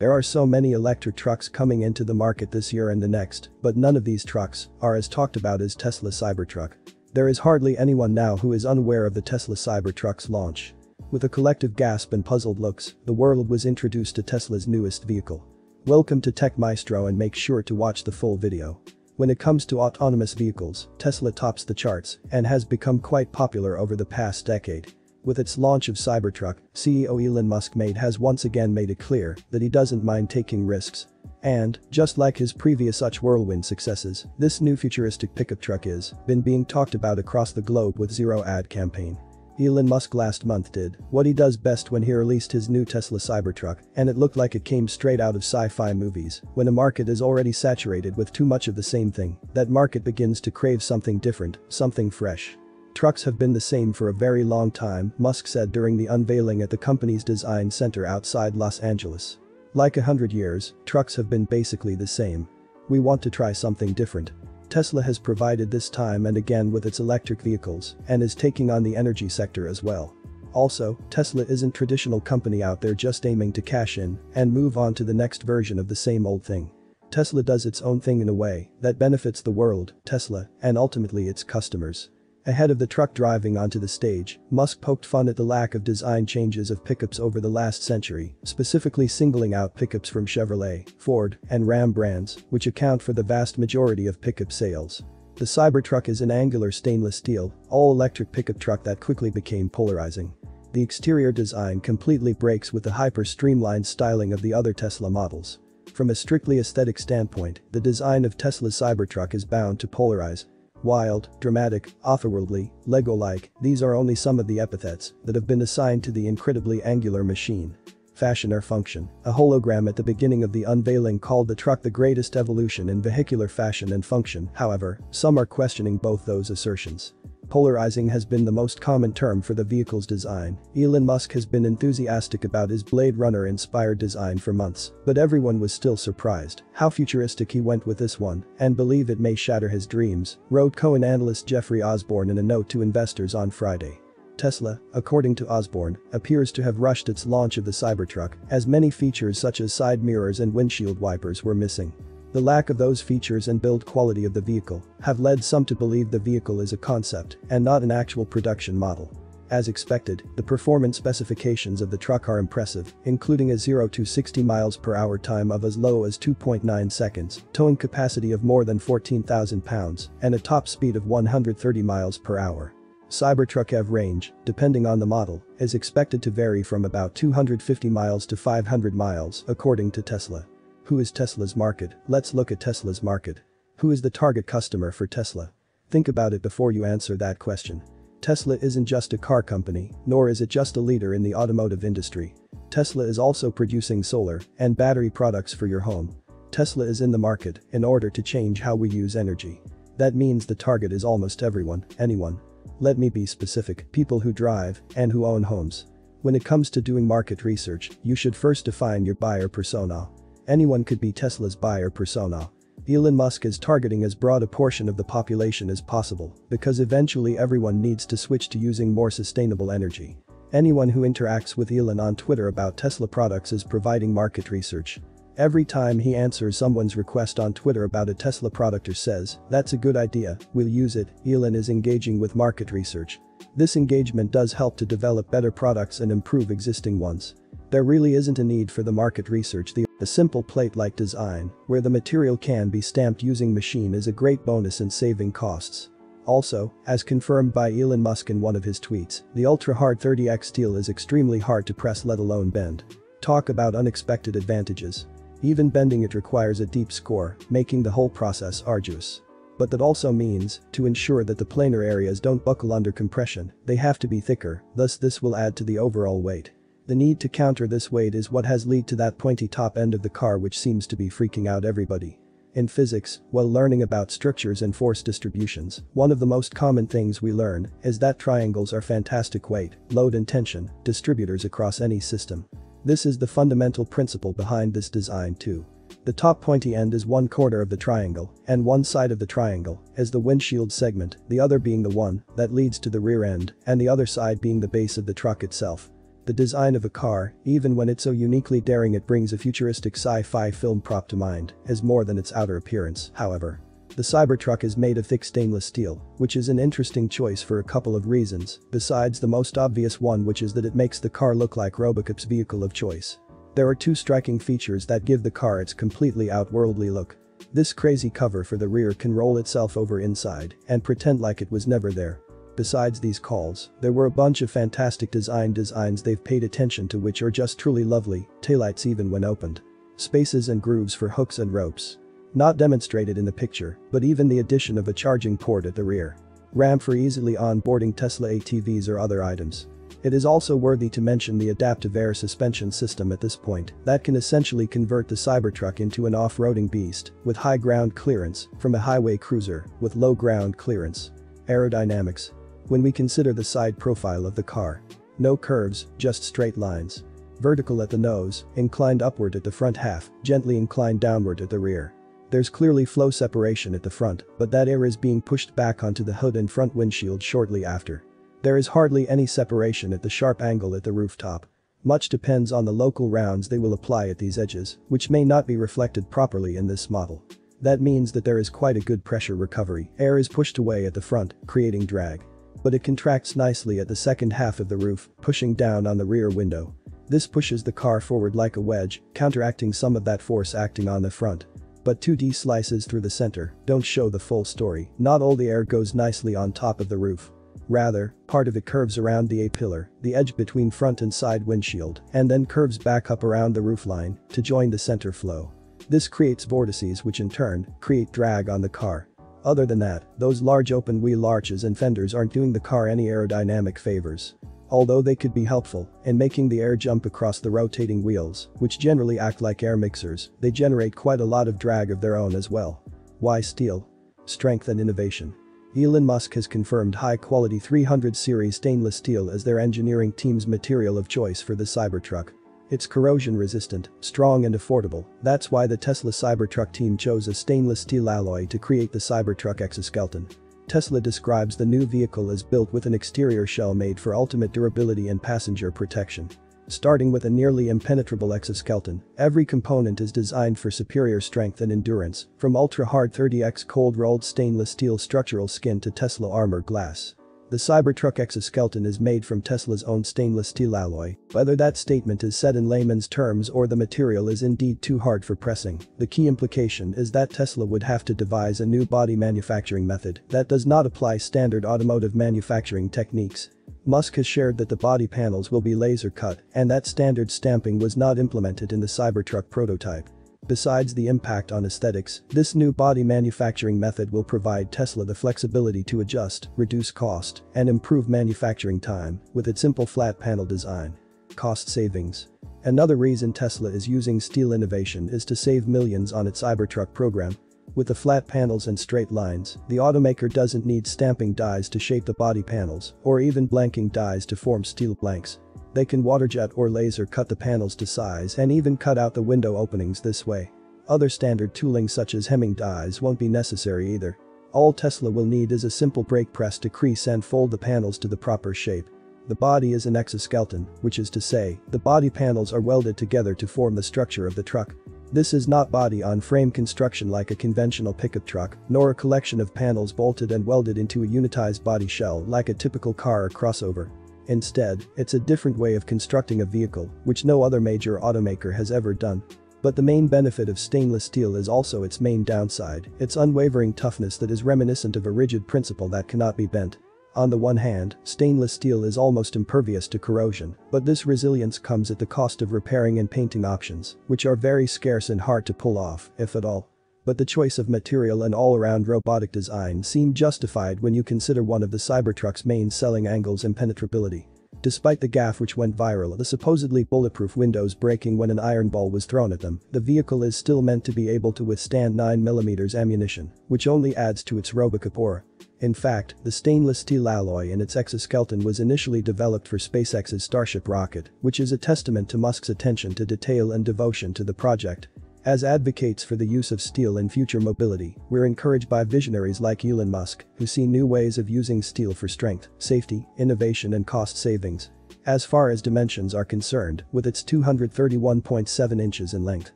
There are so many electric trucks coming into the market this year and the next, but none of these trucks are as talked about as Tesla Cybertruck. There is hardly anyone now who is unaware of the Tesla Cybertruck's launch. With a collective gasp and puzzled looks, the world was introduced to Tesla's newest vehicle. Welcome to Tech Maestro and make sure to watch the full video. When it comes to autonomous vehicles, Tesla tops the charts and has become quite popular over the past decade. With its launch of Cybertruck, CEO Elon Musk made has once again made it clear that he doesn't mind taking risks. And, just like his previous such whirlwind successes, this new futuristic pickup truck is been being talked about across the globe with zero ad campaign. Elon Musk last month did what he does best when he released his new Tesla Cybertruck, and it looked like it came straight out of sci-fi movies. When a market is already saturated with too much of the same thing, that market begins to crave something different, something fresh. Trucks have been the same for a very long time, Musk said during the unveiling at the company's design center outside Los Angeles. Like a hundred years, trucks have been basically the same. We want to try something different. Tesla has provided this time and again with its electric vehicles and is taking on the energy sector as well. Also, Tesla isn't a traditional company out there just aiming to cash in and move on to the next version of the same old thing. Tesla does its own thing in a way that benefits the world, Tesla, and ultimately its customers. Ahead of the truck driving onto the stage, Musk poked fun at the lack of design changes of pickups over the last century, specifically singling out pickups from Chevrolet, Ford, and Ram brands, which account for the vast majority of pickup sales. The Cybertruck is an angular stainless steel, all-electric pickup truck that quickly became polarizing. The exterior design completely breaks with the hyper-streamlined styling of the other Tesla models. From a strictly aesthetic standpoint, the design of Tesla's Cybertruck is bound to polarize, Wild, dramatic, otherworldly, Lego-like, these are only some of the epithets that have been assigned to the incredibly angular machine. Fashion or function, a hologram at the beginning of the unveiling called the truck the greatest evolution in vehicular fashion and function, however, some are questioning both those assertions. Polarizing has been the most common term for the vehicle's design. Elon Musk has been enthusiastic about his Blade Runner-inspired design for months, but everyone was still surprised how futuristic he went with this one and believe it may shatter his dreams, wrote Cowen analyst Jeffrey Osborne in a note to investors on Friday. Tesla, according to Osborne, appears to have rushed its launch of the Cybertruck as many features such as side mirrors and windshield wipers were missing. The lack of those features and build quality of the vehicle have led some to believe the vehicle is a concept and not an actual production model. As expected, the performance specifications of the truck are impressive, including a 0 to 60 miles per hour time of as low as 2.9 seconds, towing capacity of more than 14,000 pounds, and a top speed of 130 miles per hour. Cybertruck EV range, depending on the model, is expected to vary from about 250 miles to 500 miles, according to Tesla. Who is Tesla's market? Let's look at Tesla's market. Who is the target customer for Tesla? Think about it before you answer that question. Tesla isn't just a car company, nor is it just a leader in the automotive industry. Tesla is also producing solar and battery products for your home. Tesla is in the market in order to change how we use energy. That means the target is almost everyone, anyone. Let me be specific, people who drive and who own homes. When it comes to doing market research, you should first define your buyer persona. Anyone could be Tesla's buyer persona. Elon Musk is targeting as broad a portion of the population as possible because eventually everyone needs to switch to using more sustainable energy. Anyone who interacts with Elon on Twitter about Tesla products is providing market research. Every time he answers someone's request on Twitter about a Tesla product or says, that's a good idea, we'll use it, Elon is engaging with market research. This engagement does help to develop better products and improve existing ones. There really isn't a need for the market research the a simple plate-like design, where the material can be stamped using machine is a great bonus in saving costs. Also, as confirmed by Elon Musk in one of his tweets, the ultra-hard 30x steel is extremely hard to press let alone bend. Talk about unexpected advantages. Even bending it requires a deep score, making the whole process arduous. But that also means, to ensure that the planar areas don't buckle under compression, they have to be thicker, thus this will add to the overall weight. The need to counter this weight is what has led to that pointy top end of the car which seems to be freaking out everybody. In physics, while learning about structures and force distributions, one of the most common things we learn is that triangles are fantastic weight, load and tension, distributors across any system. This is the fundamental principle behind this design too. The top pointy end is one quarter of the triangle, and one side of the triangle is the windshield segment, the other being the one that leads to the rear end, and the other side being the base of the truck itself. The design of a car, even when it's so uniquely daring it brings a futuristic sci-fi film prop to mind, is more than its outer appearance, however. The Cybertruck is made of thick stainless steel, which is an interesting choice for a couple of reasons, besides the most obvious one which is that it makes the car look like Robocop's vehicle of choice. There are two striking features that give the car its completely outworldly look. This crazy cover for the rear can roll itself over inside and pretend like it was never there. Besides these calls, there were a bunch of fantastic design designs they've paid attention to which are just truly lovely, taillights even when opened. Spaces and grooves for hooks and ropes. Not demonstrated in the picture, but even the addition of a charging port at the rear. Ramp for easily onboarding Tesla ATVs or other items. It is also worthy to mention the adaptive air suspension system at this point that can essentially convert the Cybertruck into an off-roading beast with high ground clearance from a highway cruiser with low ground clearance. Aerodynamics when we consider the side profile of the car. No curves, just straight lines. Vertical at the nose, inclined upward at the front half, gently inclined downward at the rear. There's clearly flow separation at the front, but that air is being pushed back onto the hood and front windshield shortly after. There is hardly any separation at the sharp angle at the rooftop. Much depends on the local rounds they will apply at these edges, which may not be reflected properly in this model. That means that there is quite a good pressure recovery, air is pushed away at the front, creating drag but it contracts nicely at the second half of the roof, pushing down on the rear window. This pushes the car forward like a wedge, counteracting some of that force acting on the front. But 2D slices through the center don't show the full story, not all the air goes nicely on top of the roof. Rather, part of it curves around the A-pillar, the edge between front and side windshield, and then curves back up around the roofline to join the center flow. This creates vortices which in turn create drag on the car, other than that, those large open wheel arches and fenders aren't doing the car any aerodynamic favors. Although they could be helpful in making the air jump across the rotating wheels, which generally act like air mixers, they generate quite a lot of drag of their own as well. Why steel? Strength and innovation. Elon Musk has confirmed high-quality 300 series stainless steel as their engineering team's material of choice for the Cybertruck. It's corrosion resistant, strong and affordable, that's why the Tesla Cybertruck team chose a stainless steel alloy to create the Cybertruck exoskeleton. Tesla describes the new vehicle as built with an exterior shell made for ultimate durability and passenger protection. Starting with a nearly impenetrable exoskeleton, every component is designed for superior strength and endurance, from ultra-hard 30x cold-rolled stainless steel structural skin to Tesla armor glass. The Cybertruck exoskeleton is made from Tesla's own stainless steel alloy, whether that statement is said in layman's terms or the material is indeed too hard for pressing, the key implication is that Tesla would have to devise a new body manufacturing method that does not apply standard automotive manufacturing techniques. Musk has shared that the body panels will be laser cut and that standard stamping was not implemented in the Cybertruck prototype. Besides the impact on aesthetics, this new body manufacturing method will provide Tesla the flexibility to adjust, reduce cost, and improve manufacturing time with its simple flat panel design. Cost savings. Another reason Tesla is using steel innovation is to save millions on its Cybertruck program. With the flat panels and straight lines, the automaker doesn't need stamping dies to shape the body panels or even blanking dies to form steel blanks. They can waterjet or laser cut the panels to size and even cut out the window openings this way. Other standard tooling such as hemming dies won't be necessary either. All Tesla will need is a simple brake press to crease and fold the panels to the proper shape. The body is an exoskeleton, which is to say, the body panels are welded together to form the structure of the truck. This is not body-on-frame construction like a conventional pickup truck, nor a collection of panels bolted and welded into a unitized body shell like a typical car or crossover. Instead, it's a different way of constructing a vehicle, which no other major automaker has ever done. But the main benefit of stainless steel is also its main downside, its unwavering toughness that is reminiscent of a rigid principle that cannot be bent. On the one hand, stainless steel is almost impervious to corrosion, but this resilience comes at the cost of repairing and painting options, which are very scarce and hard to pull off, if at all but the choice of material and all-around robotic design seem justified when you consider one of the Cybertruck's main selling angles impenetrability. Despite the gaffe which went viral the supposedly bulletproof windows breaking when an iron ball was thrown at them, the vehicle is still meant to be able to withstand 9mm ammunition, which only adds to its Robocop aura. In fact, the stainless steel alloy in its exoskeleton was initially developed for SpaceX's Starship rocket, which is a testament to Musk's attention to detail and devotion to the project. As advocates for the use of steel in future mobility, we're encouraged by visionaries like Elon Musk, who see new ways of using steel for strength, safety, innovation and cost savings. As far as dimensions are concerned, with its 231.7 inches in length,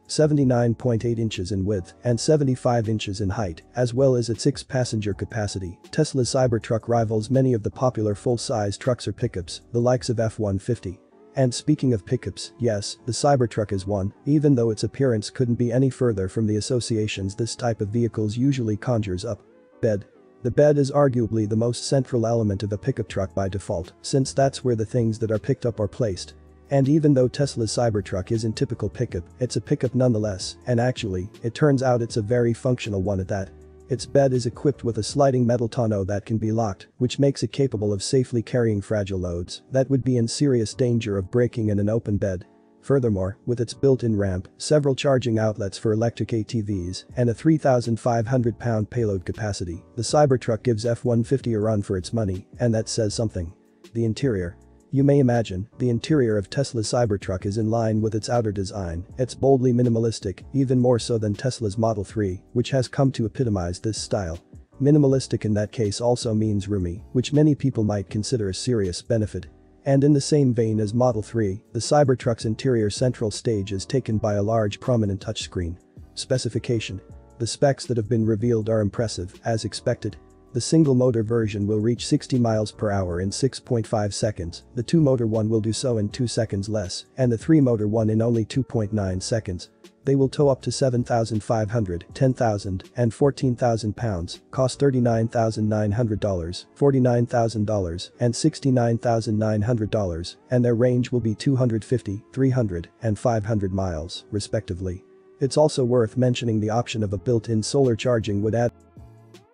79.8 inches in width, and 75 inches in height, as well as its 6-passenger capacity, Tesla's Cybertruck rivals many of the popular full-size trucks or pickups, the likes of F-150. And speaking of pickups, yes, the Cybertruck is one, even though its appearance couldn't be any further from the associations this type of vehicles usually conjures up. Bed, the bed is arguably the most central element of a pickup truck by default, since that's where the things that are picked up are placed. And even though Tesla's Cybertruck isn't typical pickup, it's a pickup nonetheless, and actually, it turns out it's a very functional one at that. Its bed is equipped with a sliding metal tonneau that can be locked, which makes it capable of safely carrying fragile loads that would be in serious danger of breaking in an open bed. Furthermore, with its built-in ramp, several charging outlets for electric ATVs, and a 3,500 pound payload capacity, the Cybertruck gives F-150 a run for its money, and that says something. The interior. You may imagine, the interior of Tesla's Cybertruck is in line with its outer design, it's boldly minimalistic, even more so than Tesla's Model 3, which has come to epitomize this style. Minimalistic in that case also means roomy, which many people might consider a serious benefit. And in the same vein as Model 3, the Cybertruck's interior central stage is taken by a large prominent touchscreen. Specification. The specs that have been revealed are impressive, as expected. The single-motor version will reach 60 miles per hour in 6.5 seconds, the two-motor one will do so in 2 seconds less, and the three-motor one in only 2.9 seconds. They will tow up to 7,500, 10,000, and 14,000 pounds, cost $39,900, $49,000, and $69,900, and their range will be 250, 300, and 500 miles, respectively. It's also worth mentioning the option of a built-in solar charging would add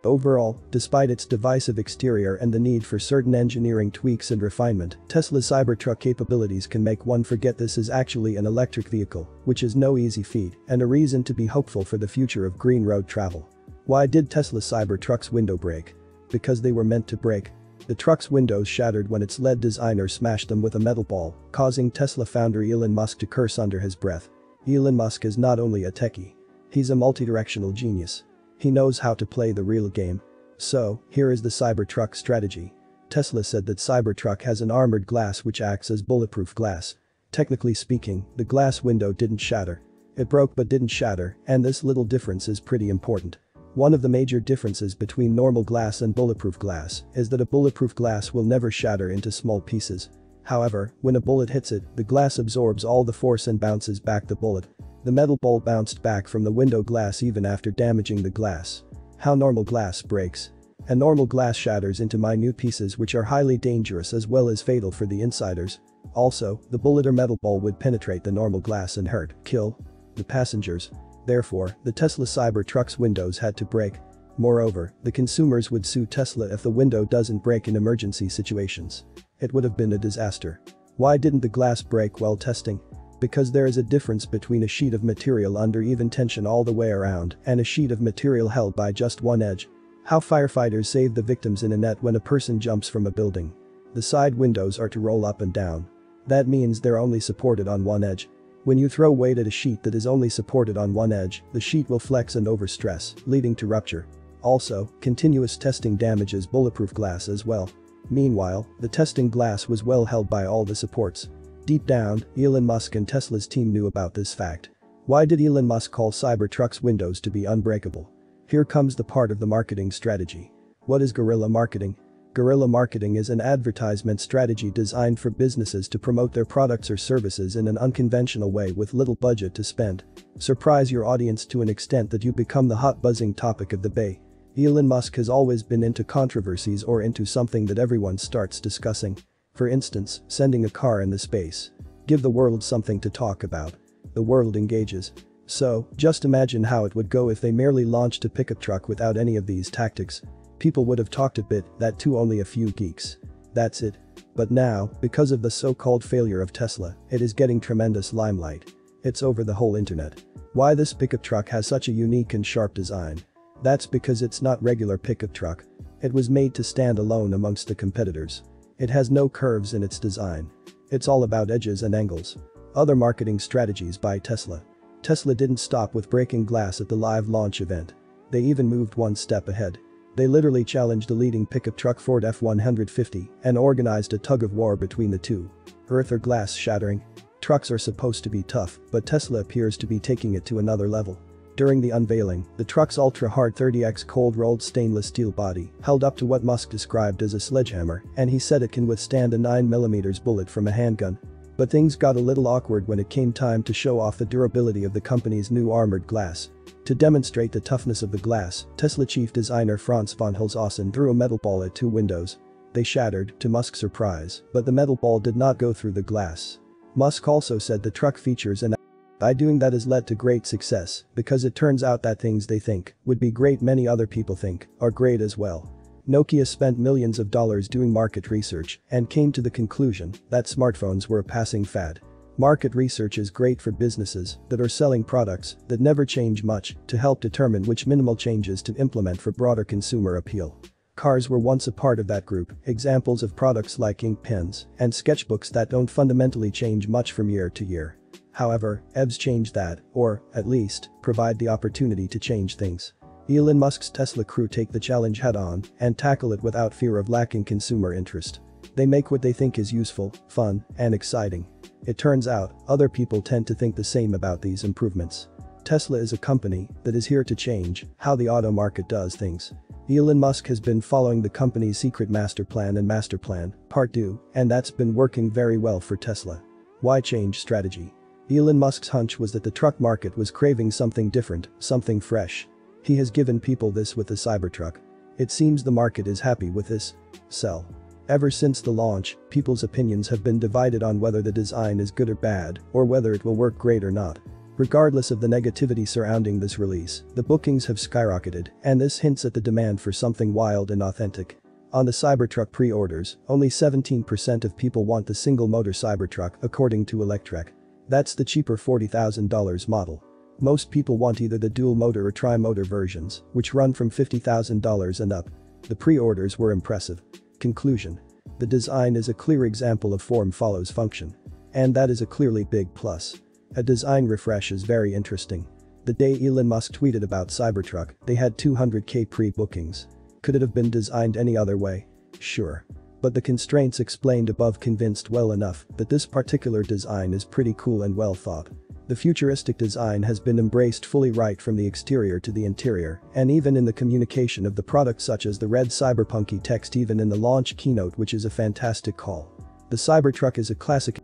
Overall, despite its divisive exterior and the need for certain engineering tweaks and refinement, Tesla's Cybertruck capabilities can make one forget this is actually an electric vehicle, which is no easy feat and a reason to be hopeful for the future of green road travel. Why did Tesla Cybertruck's window break? Because they were meant to break. The truck's windows shattered when its lead designer smashed them with a metal ball, causing Tesla founder Elon Musk to curse under his breath. Elon Musk is not only a techie. He's a multidirectional genius. He knows how to play the real game. So, here is the Cybertruck strategy. Tesla said that Cybertruck has an armored glass which acts as bulletproof glass. Technically speaking, the glass window didn't shatter. It broke but didn't shatter, and this little difference is pretty important. One of the major differences between normal glass and bulletproof glass is that a bulletproof glass will never shatter into small pieces. However, when a bullet hits it, the glass absorbs all the force and bounces back the bullet, the metal ball bounced back from the window glass even after damaging the glass. How normal glass breaks. A normal glass shatters into minute pieces which are highly dangerous as well as fatal for the insiders. Also, the bullet or metal ball would penetrate the normal glass and hurt, kill, the passengers. Therefore, the Tesla Cybertruck's windows had to break. Moreover, the consumers would sue Tesla if the window doesn't break in emergency situations. It would have been a disaster. Why didn't the glass break while testing? because there is a difference between a sheet of material under even tension all the way around and a sheet of material held by just one edge. How firefighters save the victims in a net when a person jumps from a building. The side windows are to roll up and down. That means they're only supported on one edge. When you throw weight at a sheet that is only supported on one edge, the sheet will flex and overstress, leading to rupture. Also, continuous testing damages bulletproof glass as well. Meanwhile, the testing glass was well held by all the supports, Deep down, Elon Musk and Tesla's team knew about this fact. Why did Elon Musk call Cybertruck's windows to be unbreakable? Here comes the part of the marketing strategy. What is guerrilla marketing? Guerrilla marketing is an advertisement strategy designed for businesses to promote their products or services in an unconventional way with little budget to spend. Surprise your audience to an extent that you become the hot buzzing topic of the bay. Elon Musk has always been into controversies or into something that everyone starts discussing. For instance, sending a car into space. Give the world something to talk about. The world engages. So, just imagine how it would go if they merely launched a pickup truck without any of these tactics. People would have talked a bit, that too only a few geeks. That's it. But now, because of the so-called failure of Tesla, it is getting tremendous limelight. It's over the whole internet. Why this pickup truck has such a unique and sharp design? That's because it's not regular pickup truck. It was made to stand alone amongst the competitors. It has no curves in its design. It's all about edges and angles. Other marketing strategies by Tesla. Tesla didn't stop with breaking glass at the live launch event. They even moved one step ahead. They literally challenged the leading pickup truck Ford F-150 and organized a tug-of-war between the two. Earth or glass shattering? Trucks are supposed to be tough, but Tesla appears to be taking it to another level. During the unveiling, the truck's ultra-hard 30x cold-rolled stainless steel body held up to what Musk described as a sledgehammer, and he said it can withstand a 9mm bullet from a handgun. But things got a little awkward when it came time to show off the durability of the company's new armored glass. To demonstrate the toughness of the glass, Tesla chief designer Franz von Holzhausen threw a metal ball at two windows. They shattered, to Musk's surprise, but the metal ball did not go through the glass. Musk also said the truck features an by doing that has led to great success because it turns out that things they think would be great many other people think are great as well. Nokia spent millions of dollars doing market research and came to the conclusion that smartphones were a passing fad. Market research is great for businesses that are selling products that never change much to help determine which minimal changes to implement for broader consumer appeal. Cars were once a part of that group, examples of products like ink pens and sketchbooks that don't fundamentally change much from year to year. However, EVs change that, or, at least, provide the opportunity to change things. Elon Musk's Tesla crew take the challenge head on and tackle it without fear of lacking consumer interest. They make what they think is useful, fun, and exciting. It turns out, other people tend to think the same about these improvements. Tesla is a company that is here to change how the auto market does things. Elon Musk has been following the company's secret master plan and master plan, part 2, and that's been working very well for Tesla. Why change strategy? Elon Musk's hunch was that the truck market was craving something different, something fresh, he has given people this with the Cybertruck. It seems the market is happy with this. Sell. Ever since the launch, people's opinions have been divided on whether the design is good or bad, or whether it will work great or not. Regardless of the negativity surrounding this release, the bookings have skyrocketed, and this hints at the demand for something wild and authentic. On the Cybertruck pre-orders, only 17% of people want the single-motor Cybertruck according to Electrek. That's the cheaper $40,000 model. Most people want either the dual motor or tri-motor versions, which run from $50,000 and up. The pre-orders were impressive. Conclusion. The design is a clear example of form follows function. And that is a clearly big plus. A design refresh is very interesting. The day Elon Musk tweeted about Cybertruck, they had 200k pre-bookings. Could it have been designed any other way? Sure. But the constraints explained above convinced well enough that this particular design is pretty cool and well thought. The futuristic design has been embraced fully right from the exterior to the interior, and even in the communication of the product such as the red cyberpunky text even in the launch keynote which is a fantastic call. The Cybertruck is a classic